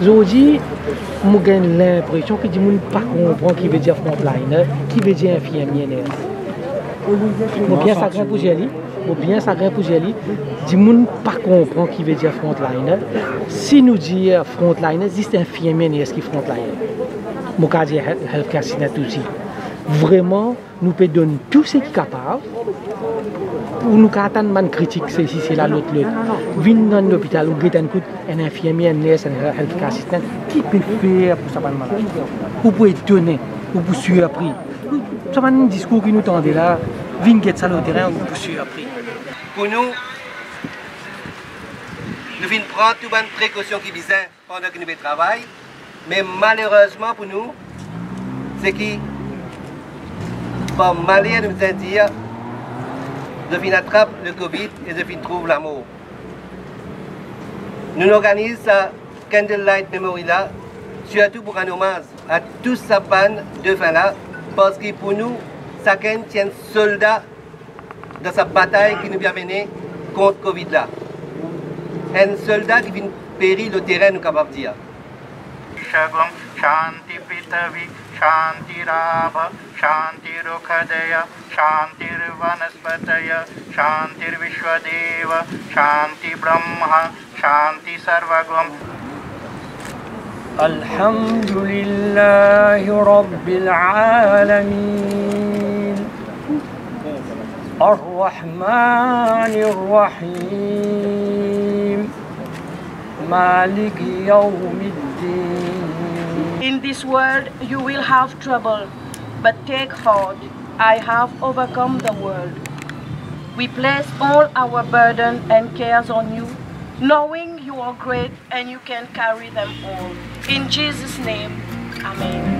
Aujourd'hui, j'ai l'impression que les gens ne comprennent pas qui veut dire frontliner, qui veut dire infirmier. Bien sacré pour Jelly. Je bien sacré pour Jelly. Les gens ne comprennent pas qui veut dire frontliner. Si nous disons frontliner, c'est infirmier qui est frontliner. Je vais dire healthcare assistant aussi. Vraiment, nous pouvons donner tout ce qui est capable pour nous attendre une critique, c'est ici, c'est là, l'autre, l'autre. Venez dans l'hôpital, ou avez un infirmier, un nurse, un health assistant, qui peut faire pour ça, malade Vous pouvez donner, vous pouvez surprendre. Ça va un discours qui nous tendait là, venez ça le terrain, vous pouvez surprendre. Pour nous, nous venons prendre toutes les précautions qui visent pendant que nous travaillons, mais malheureusement pour nous, c'est qui, comme Malien nous a dit, devine attrape le Covid et devine trouve l'amour. Nous organisons la Candlelight Memory là, surtout pour un hommage à tous sa panne de fin là, parce que pour nous, chacun tient soldat dans sa bataille qui nous vient mener contre Covid là. Un soldat qui vient périr le terrain, nous capable de dire. शांतिर्वनस्पतय शांतिर्विश्वदेव शांति ब्रह्म शांति सर्वगुम الحمد لله رب العالمين الرحمن الرحيم مالك يوم الدين In this world you will have trouble, but take heart, I have overcome the world. We place all our burden and cares on you, knowing you are great and you can carry them all. In Jesus' name, Amen.